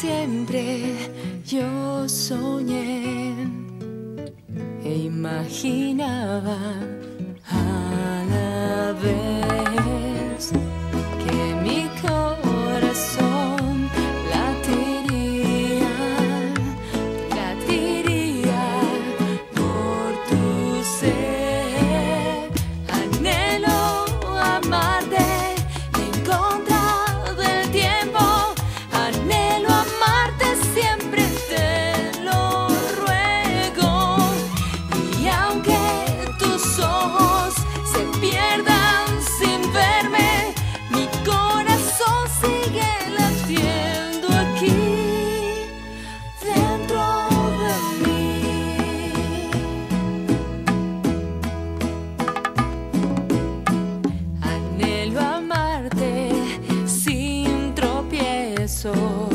siempre yo soñé e imaginaba soul.